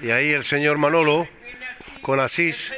Y ahí el señor Manolo con Asís.